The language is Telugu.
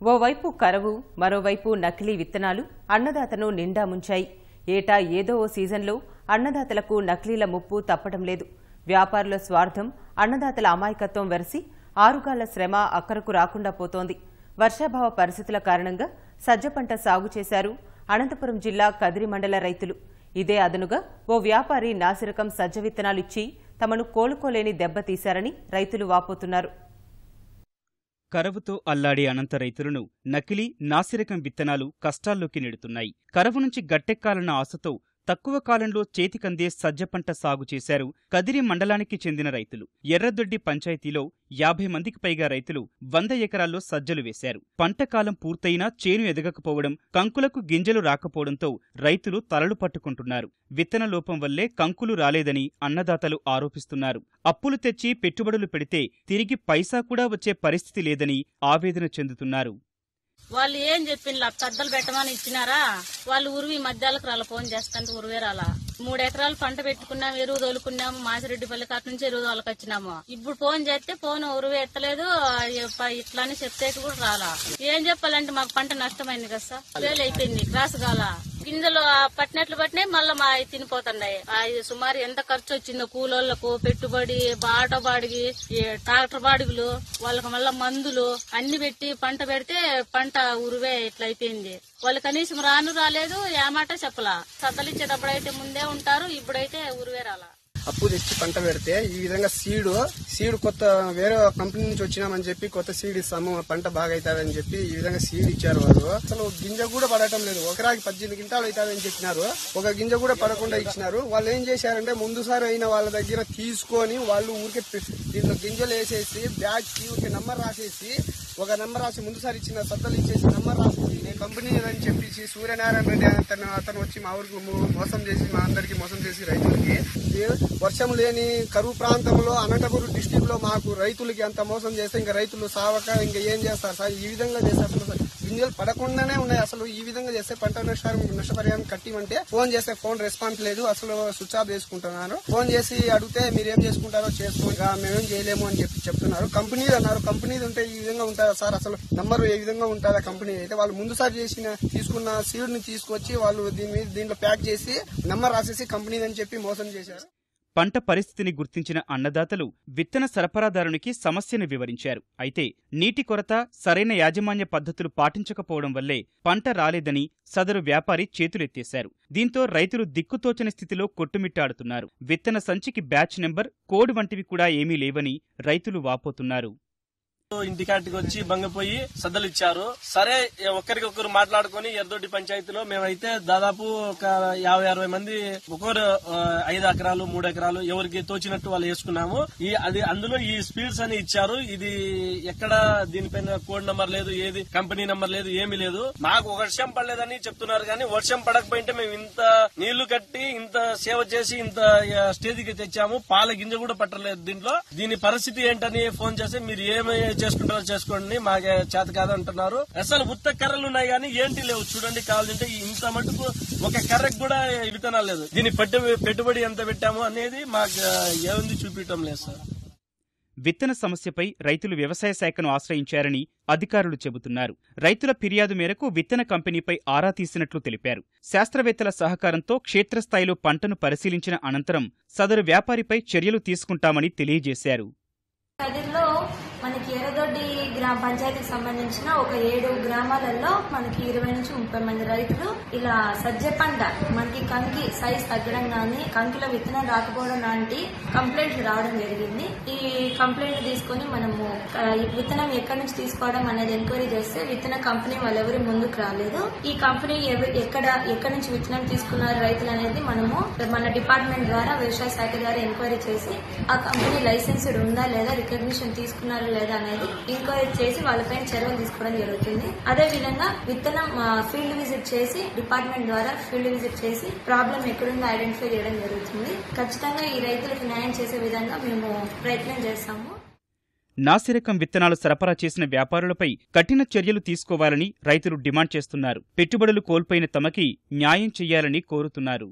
ఓవైపు కరవు మరోవైపు నకిలీ విత్తనాలు అన్నదాతను నిండా ముంచాయి. ఏటా ఏదో ఓ సీజన్లో అన్నదాతలకు నకిలీల ముప్పు తప్పడం లేదు. వ్యాపారుల స్వార్థం అన్నదాతల అమాయకత్వం వెరసి ఆరుగాళ్ళ శ్రమ అక్కరకు రాకుండా పోతోంది. వర్షాభావ పరిస్థితుల కారణంగా సజ్జ పంట సాగు చేశారు అనంతపురం జిల్లా కదిరి మండల రైతులు. ఇదే అదనుగా ఓ వ్యాపారి నాసిరకం సజ్జ విత్తనాలు ఇచ్చి తమను కోలుకోలేని దెబ్బతీశారని రైతులు వాపోతున్నారు. కరవుతో అల్లాడే అనంత రైతులను నకిలీ నాసిరకం విత్తనాలు కష్టాల్లోకి నెడుతున్నాయి. కరవు నుంచి గట్టెక్కాలన్న ఆశతో తక్కువ కాలంలో చేతికందే సజ్జ పంట సాగు చేశారు కదిరి మండలానికి చెందిన రైతులు. ఎర్రదొడ్డి పంచాయతీలో యాభై మందికి పైగా రైతులు వంద ఎకరాల్లో సజ్జలు వేశారు. పంట కాలం పూర్తయినా చేను ఎదగకపోవడం కంకులకు గింజలు రాకపోవడంతో రైతులు తలలు పట్టుకుంటున్నారు. విత్తన లోపం వల్లే కంకులు రాలేదని అన్నదాతలు ఆరోపిస్తున్నారు. అప్పులు తెచ్చి పెట్టుబడులు పెడితే తిరిగి పైసా కూడా వచ్చే పరిస్థితి లేదని ఆవేదన చెందుతున్నారు. వాళ్ళు ఏం చెప్పిండ్లా? పెద్దలు పెట్టమని ఇచ్చినారా? వాళ్ళు ఉరివి మధ్యాలకు రాలా ఫోన్ చేస్తాంటే ఉరివే రాలా మూడు ఎకరాలు పంట పెట్టుకున్నాము ఎరువు తోలుకున్నాము మాసిరెడ్డిపల్లి కాటి నుంచి ఎరువు తోలకొచ్చినాము ఇప్పుడు ఫోన్ చేస్తే ఫోన్ ఉరువు ఎత్తలేదు ఇట్లా అని చెప్తే కూడా రాలా. ఏం చెప్పాలంటే మాకు పంట నష్టమైంది కదా సార్. వేలు అయిపోయింది క్రాస్ కాల గింజలు పట్టినట్లు పట్టినాయి మళ్ళీ మా అవి తినిపోతున్నాయి. ఆ సుమారు ఎంత ఖర్చు వచ్చిందో కూలోళ్ళకు పెట్టుబడి ఆటో బాడిగి ఈ ట్రాక్టర్ బాడుగులు వాళ్ళకి మళ్ళీ మందులు అన్ని పెట్టి పంట పెడితే పంట ఉరువే ఇట్లా అయిపోయింది. వాళ్ళు కనీసం రాను రాలేదు ఏమాట చెప్పలా. సత్తలిచ్చేటప్పుడు అయితే ముందే ఉంటారు ఇప్పుడైతే ఉరువే రాలా. అప్పు తెచ్చి పంట పెడితే ఈ విధంగా సీడు సీడ్ కొత్త వేరే కంపెనీ నుంచి వచ్చినామని చెప్పి కొత్త సీడ్ ఇస్తాము పంట బాగా అవుతుందని చెప్పి ఈ విధంగా సీడ్ ఇచ్చారు వాళ్ళు. అసలు గింజ కూడా పడటం లేదు. ఒకరాకి పద్దెనిమిది గింటాలు అవుతుందని చెప్పినారు. ఒక గింజ కూడా పడకుండా ఇచ్చినారు. వాళ్ళు ఏం చేశారంటే ముందుసారి అయిన వాళ్ళ దగ్గర తీసుకొని వాళ్ళు ఊరికే దీంట్లో గింజలు వేసేసి బ్యాగ్కి ఊరికే నంబర్ రాసేసి ఒక నెంబర్ రాసి ముందుసారి ఇచ్చిన సత్తలు ఇచ్చేసి నెంబర్ రాసేసి నేను కంపెనీ అని చెప్పేసి సూర్యనారాయణ రెడ్డి అతను అతను వచ్చి మా ఊరికి మోసం చేసి మా అందరికి మోసం చేసి రైతులకి వర్షం లేని కరువు ప్రాంతంలో అనంతపురం డిస్టిక్లో మాకు రైతులకి అంత మోసం చేస్తే ఇంకా రైతులు సావక ఇంకా ఏం చేస్తారు సార్? ఈ విధంగా చేస్తే అసలు గింజలు పడకుండానే ఉన్నాయి. అసలు ఈ విధంగా చేస్తే పంట నష్టం నష్టపరిహారం కట్టిమంటే ఫోన్ చేస్తే ఫోన్ రెస్పాన్స్ లేదు. అసలు స్విచ్ ఆఫ్ చేసుకుంటున్నారు. ఫోన్ చేసి అడిగితే మీరేం చేసుకుంటారో చేసుకోండి. మేమేం చేయలేము అని చెప్పి చెప్తున్నారు. కంపెనీలు అన్నారు. కంపెనీలు ఉంటే ఈ విధంగా ఉంటారా సార్? అసలు నంబర్ ఏ విధంగా ఉంటుందా కంపెనీ? అయితే వాళ్ళు ముందుసారి చేసిన తీసుకున్న సీడ్ని తీసుకొచ్చి వాళ్ళు దీని మీద దీంట్లో ప్యాక్ చేసి నంబర్ రాసేసి కంపెనీ అని చెప్పి మోసం చేశారు. పంట పరిస్థితిని గుర్తించిన అన్నదాతలు విత్తన సరఫరాదారునికి సమస్యను వివరించారు. అయితే నీటి కొరత సరైన యాజమాన్య పద్ధతులు పాటించకపోవడం వల్లే పంట రాలేదని సదరు వ్యాపారి చేతులెత్తేశారు. దీంతో రైతులు దిక్కుతోచని స్థితిలో కొట్టుమిట్టాడుతున్నారు. విత్తన సంచికి బ్యాచ్ నెంబర్ కోడ్ వంటివి కూడా ఏమీ లేవని రైతులు వాపోతున్నారు. ఇంటికాటికి వచ్చి బంగపోయి సద్దలు ఇచ్చారు. సరే ఒకరికొకరు మాట్లాడుకొని ఎర్దొడ్డి పంచాయతీలో మేమైతే దాదాపు ఒక యాభై అరవై మంది ఒకరు ఐదు ఎకరాలు మూడు ఎకరాలు ఎవరికి తోచినట్టు వాళ్ళు వేసుకున్నాము. ఈ అది అందులో ఈ స్పీడ్స్ అని ఇచ్చారు. ఇది ఎక్కడ దీనిపైన కోడ్ నంబర్ లేదు ఏది కంపెనీ నంబర్ లేదు ఏమీ లేదు. మాకు ఒక వర్షం పడలేదని చెప్తున్నారు కానీ వర్షం పడకపోయింటే మేము ఇంత నీళ్ళు కట్టి ఇంత సేవ చేసి ఇంత స్టేజ్కి తెచ్చాము. పాల గింజ కూడా పట్టలేదు దీంట్లో. దీని పరిస్థితి ఏంటని ఫోన్ చేస్తే మీరు ఏమి చేసుకుంటారో చేసుకోండి మాకే చేత కాదంటున్నారు అసలు ఉత్త కర్రలు ఉన్నాయి కానీ ఏంటి లేవు? చూడండి కావాలంటే ఇంత మటుకు ఒక కర్రకు కూడా విత్తనాలు లేదు. దీని పెట్టు పెట్టుబడి ఎంత పెట్టాము అనేది మాకు ఏముంది చూపించడం లేదు సార్. విత్తన సమస్యపై రైతులు వ్యవసాయ శాఖను ఆశ్రయించారని అధికారులు చెబుతున్నారు. రైతుల ఫిర్యాదు మేరకు విత్తన కంపెనీపై ఆరా తీసినట్లు తెలిపారు. శాస్త్రవేత్తల సహకారంతో క్షేత్రస్థాయిలో పంటను పరిశీలించిన అనంతరం సదరు వ్యాపారిపై చర్యలు తీసుకుంటామని తెలియజేశారు. కదిర్లో మనకి ఎర్రదొడ్డి గ్రామ పంచాయతీకి సంబంధించిన ఒక ఏడు గ్రామాలలో మనకి ఇరవై నుంచి ముప్పై మంది రైతులు ఇలా సజ్జ పంట మనకి కంకి సైజ్ తగ్గడం కానీ కంకిలో విత్తనం రాకపోవడం లాంటి కంప్లైంట్లు రావడం జరిగింది. ఈ కంప్లైంట్ తీసుకొని మనము విత్తనం ఎక్కడి నుంచి తీసుకోవడం అనేది ఎంక్వైరీ చేస్తే విత్తన కంపెనీ వాళ్ళు ఎవరు ముందుకు రాలేదు. ఈ కంపెనీ ఎక్కడ ఎక్కడి నుంచి విత్తనం తీసుకున్నారు రైతులు అనేది మనము మన డిపార్ట్మెంట్ ద్వారా వ్యవసాయ శాఖ ద్వారా ఎంక్వైరీ చేసి ఆ కంపెనీ లైసెన్స్డ్ ఉందా లేదా రికగ్నిషన్ తీసుకున్నారు లేదా అనేది ఎంక్వైరీ చేసి వాళ్ళపైన చర్యలు తీసుకోవడం జరుగుతుంది. అదే విధంగా విత్తనం ఫీల్డ్ విజిట్ చేసి డిపార్ట్మెంట్ ద్వారా ఫీల్డ్ విజిట్ చేసి ప్రాబ్లం ఎక్కడుందో ఐడెంటిఫై చేయడం జరుగుతుంది. ఖచ్చితంగా ఈ రైతులకు న్యాయం చేసే విధంగా మేము ప్రయత్నం చేస్తాము. నాసిరకం విత్తనాలు సరఫరా చేసిన వ్యాపారులపై కఠిన చర్యలు తీసుకోవాలని రైతులు డిమాండ్ చేస్తున్నారు. పెట్టుబడులు కోల్పోయిన తమకి న్యాయం చేయాలని కోరుతున్నారు.